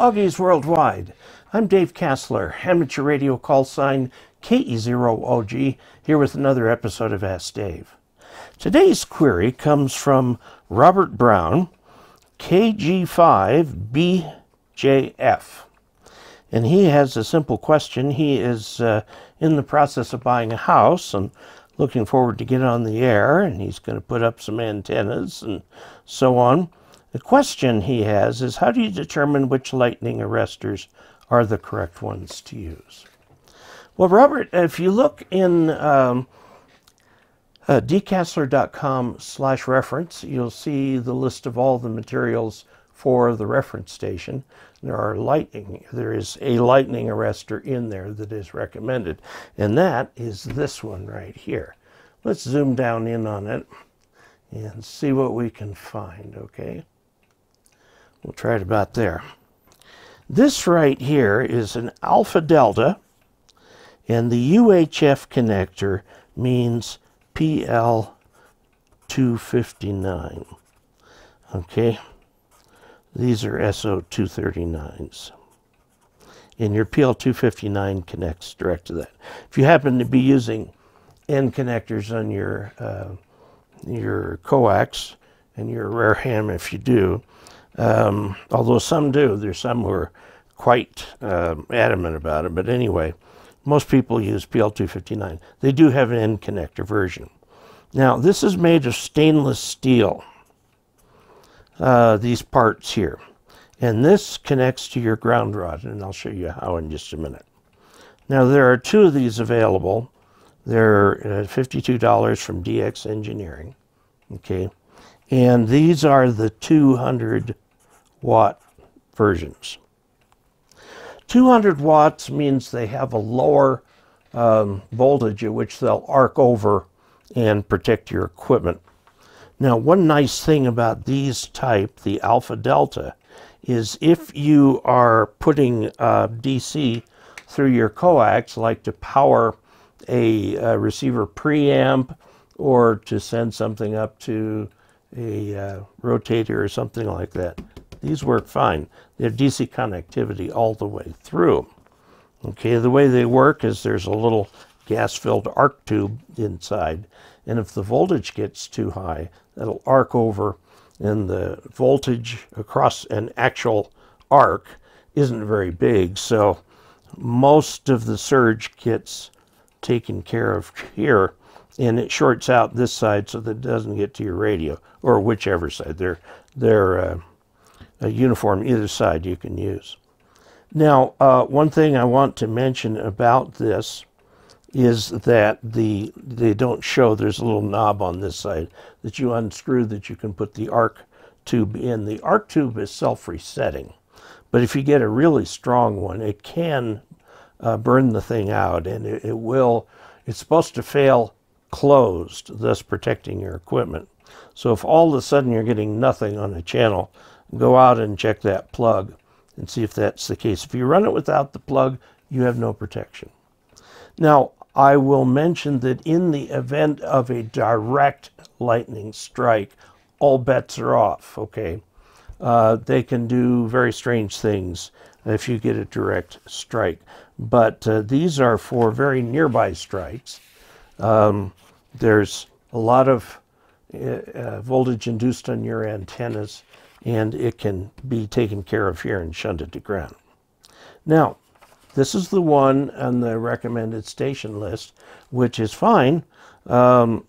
Augies Worldwide. I'm Dave Casler, amateur radio call sign KE0OG, here with another episode of Ask Dave. Today's query comes from Robert Brown, KG5BJF. And he has a simple question. He is uh, in the process of buying a house and looking forward to get on the air, and he's going to put up some antennas and so on. The question he has is how do you determine which lightning arresters are the correct ones to use? Well, Robert, if you look in um, uh, dcasler.com slash reference, you'll see the list of all the materials for the reference station. There are lightning, there is a lightning arrestor in there that is recommended, and that is this one right here. Let's zoom down in on it and see what we can find, okay? We'll try it about there. This right here is an alpha delta, and the UHF connector means PL259. Okay, these are SO239s. And your PL259 connects direct to that. If you happen to be using N connectors on your uh, your coax and your rare ham if you do, um, although some do. There's some who are quite uh, adamant about it. But anyway, most people use PL259. They do have an N connector version. Now, this is made of stainless steel, uh, these parts here. And this connects to your ground rod, and I'll show you how in just a minute. Now, there are two of these available. They're uh, $52 from DX Engineering. Okay. And these are the 200 watt versions. 200 watts means they have a lower um, voltage at which they'll arc over and protect your equipment. Now, one nice thing about these type, the Alpha Delta, is if you are putting uh, DC through your coax, like to power a, a receiver preamp or to send something up to a uh, rotator or something like that, these work fine. They have DC connectivity all the way through. Okay, the way they work is there's a little gas-filled arc tube inside, and if the voltage gets too high, that'll arc over, and the voltage across an actual arc isn't very big, so most of the surge gets taken care of here, and it shorts out this side so that it doesn't get to your radio, or whichever side. They're, they're uh, a uniform either side you can use. Now, uh, one thing I want to mention about this is that the they don't show there's a little knob on this side that you unscrew that you can put the arc tube in. The arc tube is self-resetting, but if you get a really strong one, it can uh, burn the thing out, and it, it will. It's supposed to fail closed, thus protecting your equipment. So if all of a sudden you're getting nothing on a channel, go out and check that plug and see if that's the case. If you run it without the plug, you have no protection. Now, I will mention that in the event of a direct lightning strike, all bets are off, okay? Uh, they can do very strange things if you get a direct strike. But uh, these are for very nearby strikes. Um, there's a lot of uh, uh voltage induced on your antennas and it can be taken care of here and shunted to ground. Now, this is the one on the recommended station list, which is fine um,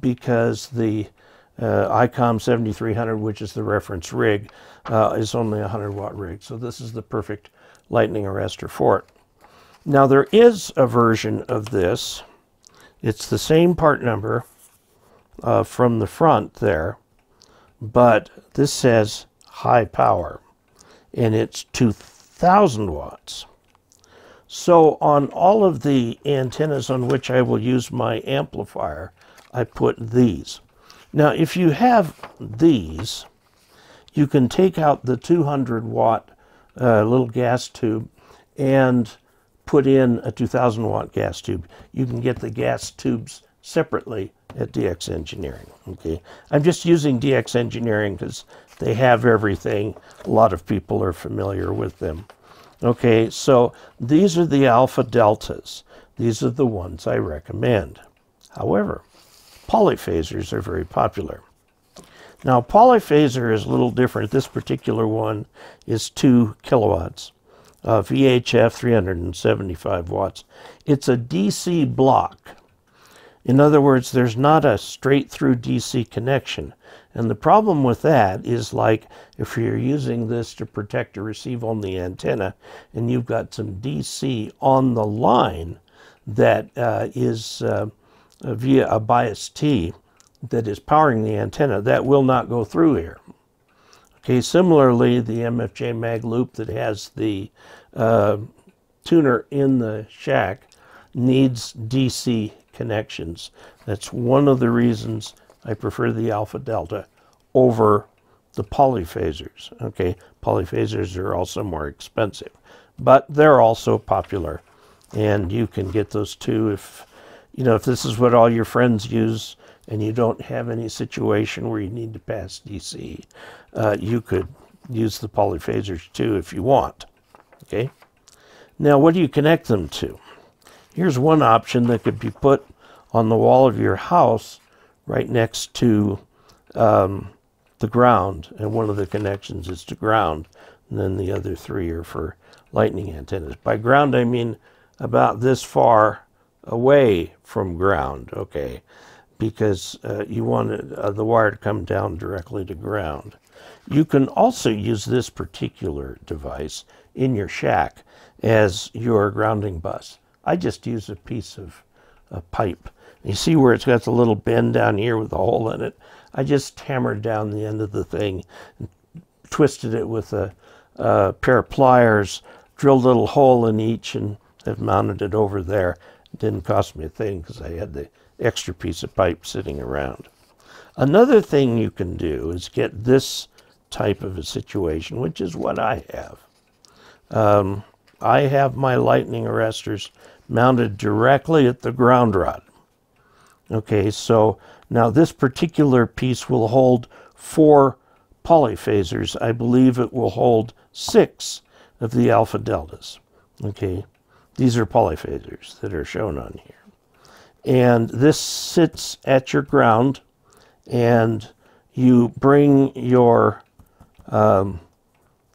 because the uh, ICOM 7300, which is the reference rig, uh, is only a 100 watt rig. So this is the perfect lightning arrestor for it. Now there is a version of this. It's the same part number uh, from the front there, but this says high power and it's 2000 watts. So on all of the antennas on which I will use my amplifier, I put these. Now if you have these, you can take out the 200 watt uh, little gas tube and put in a 2000 watt gas tube. You can get the gas tubes separately at DX Engineering. Okay, I'm just using DX Engineering because they have everything. A lot of people are familiar with them. Okay, so these are the alpha deltas. These are the ones I recommend. However, polyphasers are very popular. Now, polyphaser is a little different. This particular one is 2 kilowatts, uh, VHF 375 watts. It's a DC block. In other words, there's not a straight through DC connection. And the problem with that is like if you're using this to protect or receive only antenna and you've got some DC on the line that uh, is uh, via a bias T that is powering the antenna, that will not go through here. Okay, similarly, the MFJ mag loop that has the uh, tuner in the shack needs DC connections. That's one of the reasons I prefer the alpha delta over the polyphasers. Okay, polyphasers are also more expensive, but they're also popular, and you can get those too if you know if this is what all your friends use and you don't have any situation where you need to pass DC. Uh, you could use the polyphasers too if you want. Okay. Now, what do you connect them to? Here's one option that could be put on the wall of your house right next to um, the ground, and one of the connections is to ground, and then the other three are for lightning antennas. By ground, I mean about this far away from ground, okay, because uh, you want uh, the wire to come down directly to ground. You can also use this particular device in your shack as your grounding bus. I just use a piece of a pipe you see where it's got the little bend down here with a hole in it? I just hammered down the end of the thing and twisted it with a, a pair of pliers, drilled a little hole in each, and have mounted it over there. It didn't cost me a thing because I had the extra piece of pipe sitting around. Another thing you can do is get this type of a situation, which is what I have. Um, I have my lightning arresters mounted directly at the ground rod. Okay, so now this particular piece will hold four polyphasers. I believe it will hold six of the alpha deltas. Okay, these are polyphasers that are shown on here. And this sits at your ground, and you bring your um,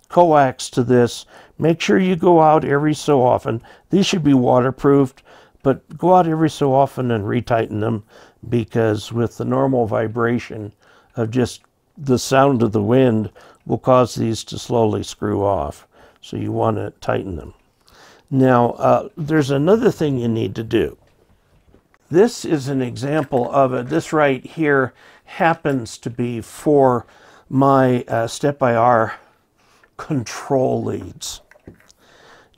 coax to this. Make sure you go out every so often. These should be waterproofed but go out every so often and retighten them because with the normal vibration of just the sound of the wind will cause these to slowly screw off. So you want to tighten them. Now, uh, there's another thing you need to do. This is an example of it. This right here happens to be for my uh, step-by-R control leads.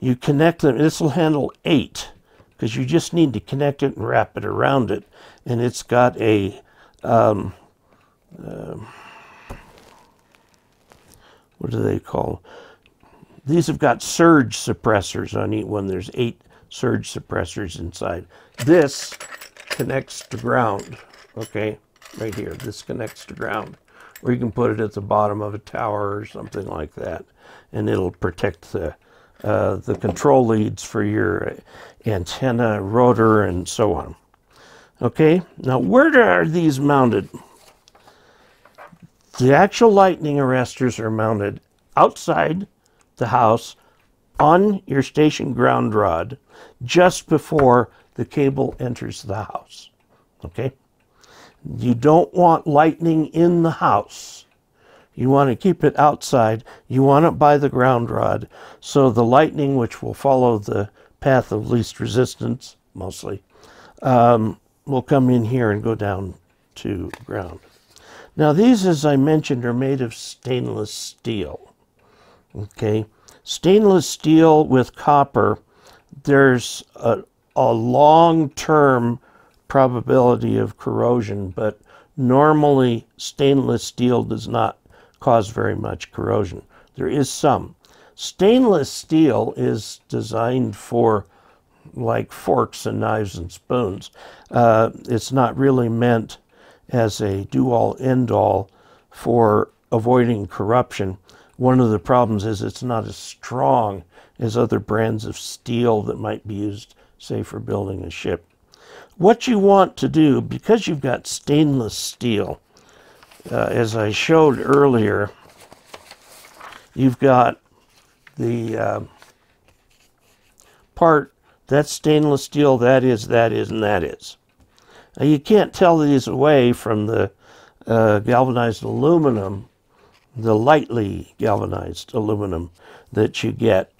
You connect them, this will handle eight because you just need to connect it and wrap it around it. And it's got a, um, uh, what do they call? These have got surge suppressors on each one. There's eight surge suppressors inside. This connects to ground, okay? Right here, this connects to ground. Or you can put it at the bottom of a tower or something like that, and it'll protect the uh, the control leads for your antenna, rotor, and so on. Okay, now where are these mounted? The actual lightning arresters are mounted outside the house on your station ground rod just before the cable enters the house. Okay? You don't want lightning in the house. You want to keep it outside. You want it by the ground rod. So the lightning, which will follow the path of least resistance, mostly, um, will come in here and go down to ground. Now these, as I mentioned, are made of stainless steel. Okay, stainless steel with copper, there's a, a long-term probability of corrosion, but normally stainless steel does not cause very much corrosion. There is some. Stainless steel is designed for like forks and knives and spoons. Uh, it's not really meant as a do all end all for avoiding corruption. One of the problems is it's not as strong as other brands of steel that might be used, say, for building a ship. What you want to do, because you've got stainless steel, uh, as I showed earlier, you've got the uh, part that's stainless steel, that is, that is, and that is. Now, you can't tell these away from the uh, galvanized aluminum, the lightly galvanized aluminum that you get.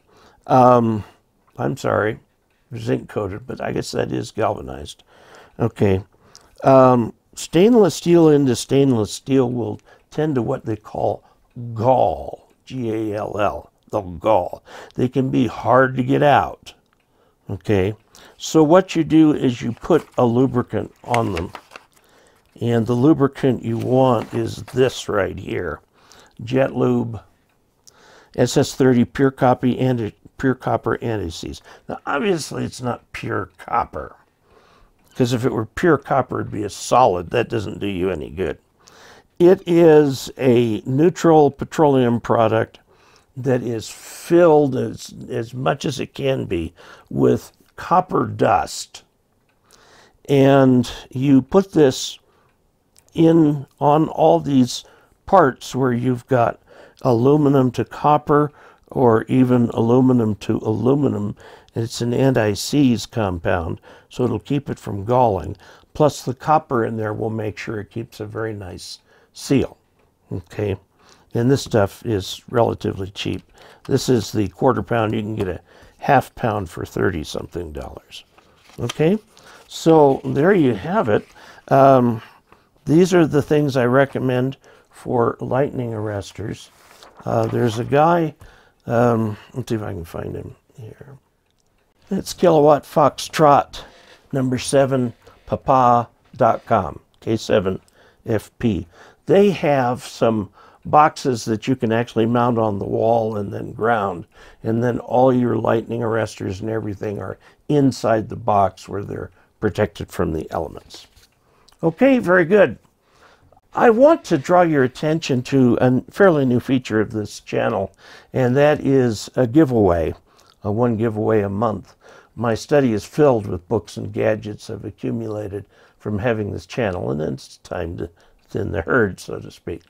Um, I'm sorry, zinc coated, but I guess that is galvanized. Okay. Um, stainless steel into stainless steel will tend to what they call gall, G A L L, the gall. They can be hard to get out. Okay. So what you do is you put a lubricant on them. And the lubricant you want is this right here. Jet Lube SS30 pure copy and pure copper anti-seize. Now obviously it's not pure copper. Because if it were pure copper it'd be a solid. That doesn't do you any good. It is a neutral petroleum product that is filled as, as much as it can be with copper dust. And you put this in on all these parts where you've got aluminum to copper or even aluminum to aluminum. It's an anti-seize compound, so it'll keep it from galling. Plus the copper in there will make sure it keeps a very nice seal. Okay, and this stuff is relatively cheap. This is the quarter pound. You can get a half pound for 30 something dollars. Okay, so there you have it. Um, these are the things I recommend for lightning arresters. Uh, there's a guy, um, let's see if I can find him here. It's Kilowatt Foxtrot number seven papa.com, K7FP. They have some boxes that you can actually mount on the wall and then ground. And then all your lightning arresters and everything are inside the box where they're protected from the elements. Okay, very good. I want to draw your attention to a fairly new feature of this channel, and that is a giveaway, a one giveaway a month. My study is filled with books and gadgets I've accumulated from having this channel, and it's time to thin the herd, so to speak.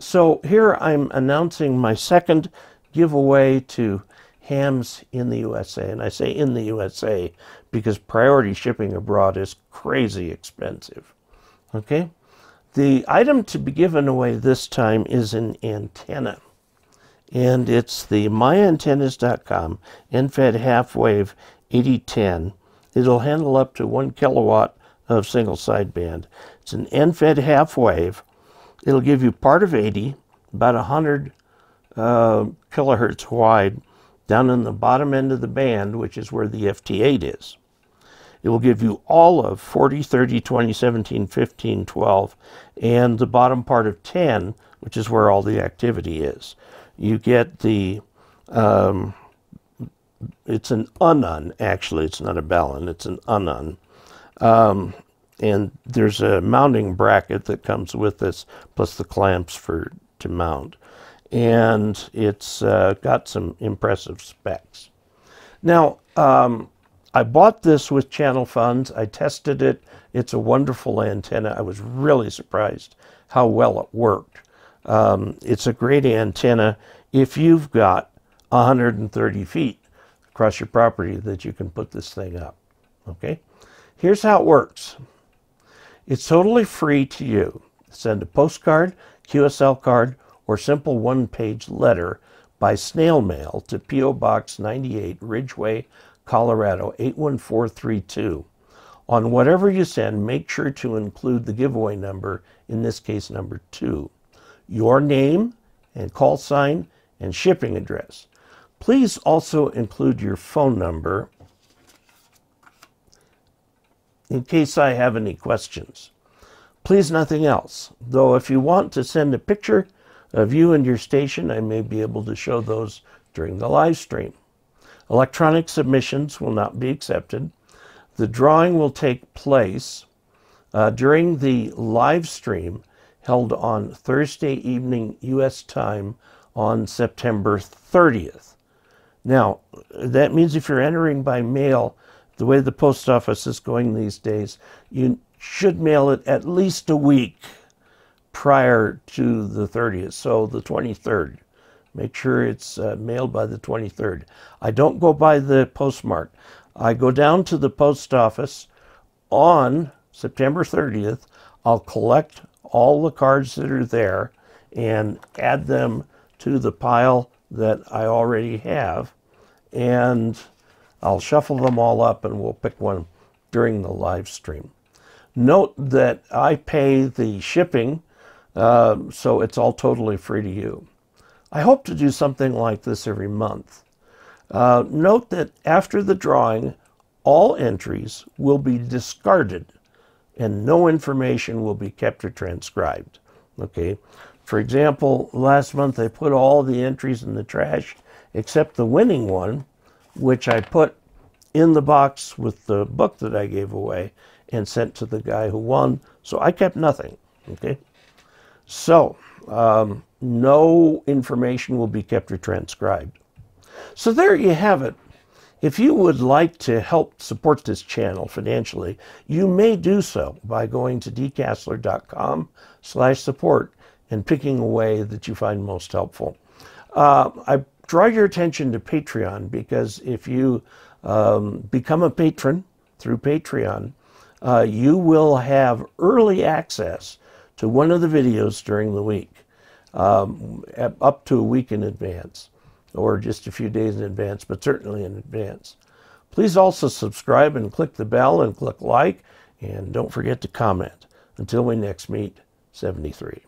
So here I'm announcing my second giveaway to hams in the USA. And I say in the USA because priority shipping abroad is crazy expensive. Okay? The item to be given away this time is an antenna. And it's the myantennas.com end-fed half wave 8010. It'll handle up to one kilowatt of single sideband. It's an end-fed half wave It'll give you part of 80, about 100 uh, kilohertz wide, down in the bottom end of the band, which is where the FT8 is. It will give you all of 40, 30, 20, 17, 15, 12, and the bottom part of 10, which is where all the activity is. You get the, um, it's an unun, actually, it's not a balun, it's an unun. Um, and there's a mounting bracket that comes with this plus the clamps for to mount and it's uh, got some impressive specs now um, I bought this with channel funds. I tested it. It's a wonderful antenna. I was really surprised how well it worked. Um, it's a great antenna if you've got 130 feet across your property that you can put this thing up okay? Here's how it works. It's totally free to you. Send a postcard, QSL card, or simple one-page letter by snail mail to P.O. Box 98, Ridgway, Colorado 81432. On whatever you send, make sure to include the giveaway number, in this case number 2, your name and call sign and shipping address. Please also include your phone number in case I have any questions. Please nothing else, though if you want to send a picture of you and your station, I may be able to show those during the live stream. Electronic submissions will not be accepted. The drawing will take place uh, during the live stream held on Thursday evening U.S. time on September 30th. Now, that means if you're entering by mail, the way the post office is going these days, you should mail it at least a week prior to the 30th, so the 23rd. Make sure it's uh, mailed by the 23rd. I don't go by the postmark. I go down to the post office on September 30th. I'll collect all the cards that are there and add them to the pile that I already have. And I'll shuffle them all up and we'll pick one during the live stream. Note that I pay the shipping, uh, so it's all totally free to you. I hope to do something like this every month. Uh, note that after the drawing, all entries will be discarded and no information will be kept or transcribed. Okay. For example, last month I put all the entries in the trash except the winning one, which I put in the box with the book that I gave away and sent to the guy who won. So I kept nothing. Okay. So, um, no information will be kept or transcribed. So there you have it. If you would like to help support this channel financially, you may do so by going to dcasler.com slash support and picking a way that you find most helpful. Uh, I draw your attention to Patreon because if you um, become a patron through Patreon, uh, you will have early access to one of the videos during the week um, up to a week in advance or just a few days in advance, but certainly in advance. Please also subscribe and click the bell and click like, and don't forget to comment. Until we next meet, 73.